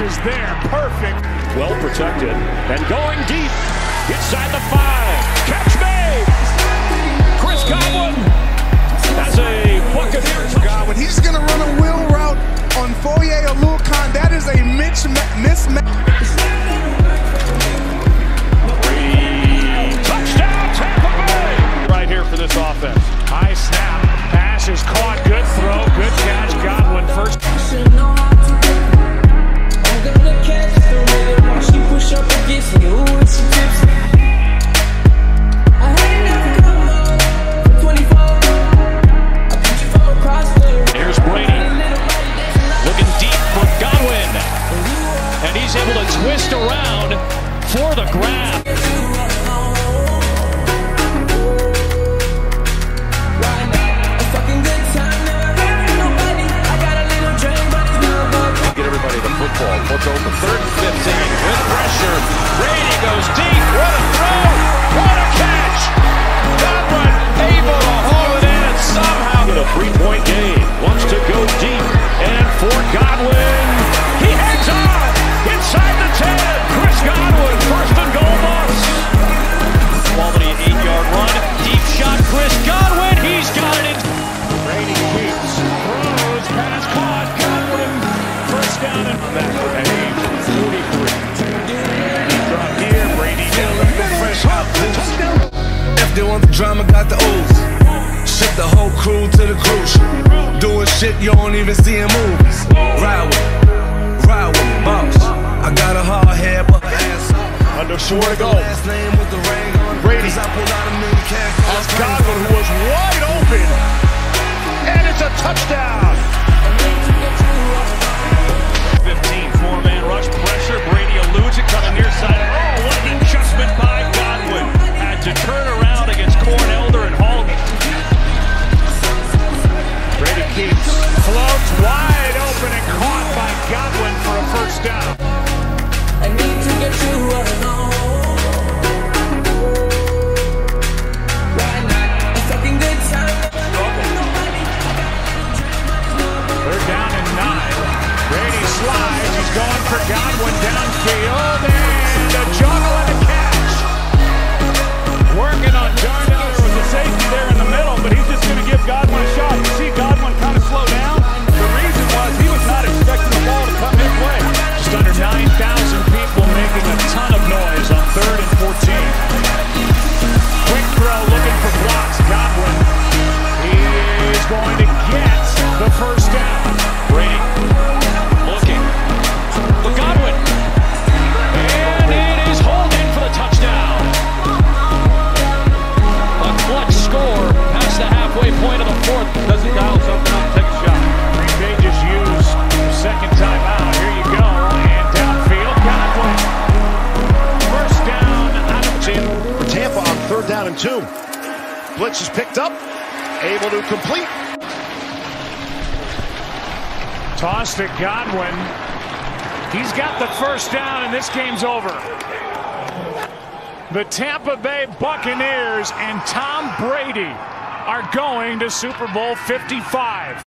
is there. Perfect. Well protected and going deep inside the five. Catch made. Chris Godwin has a Buccaneers. Godwin, he's going to run a wheel route on Foye Oluokun. That is a mismatch. Touchdown, Tampa Bay. Right here for this offense. High snap. Pass is caught. Good throw. Good catch. Godwin first. And he's able to twist around for the grab. Get everybody the football. What's open? Third and 15 with pressure. Brady goes deep. What a throw! What a drama, got the O's. Ship the whole crew to the cruise. Doing shit you don't even see in movies. Ride with, me, ride with me, boss. I got a hard head, but ass up. Under four to go. Last name with the ring on. it, Brady. 'cause I pulled out a million cash. Off who was wide open. And it's a touchdown. I need to get you alone. Right now, a fucking good time. Nobody. They're down in nine. Brady slides. He's going for Godwin downfield. And a juggle and a catch. Working on. Two. Blitz is picked up, able to complete. Toss to Godwin. He's got the first down, and this game's over. The Tampa Bay Buccaneers and Tom Brady are going to Super Bowl 55.